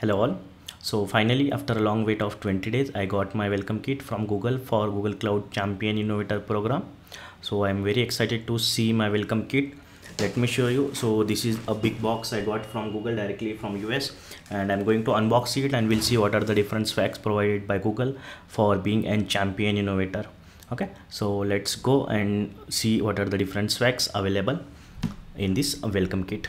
hello all. So finally after a long wait of 20 days i got my welcome kit from google for google cloud champion innovator program. So i'm very excited to see my welcome kit. Let me show you. So this is a big box i got from google directly from us and i'm going to unbox it and we'll see what are the different specs provided by google for being a champion innovator. Okay? So let's go and see what are the different specs available in this welcome kit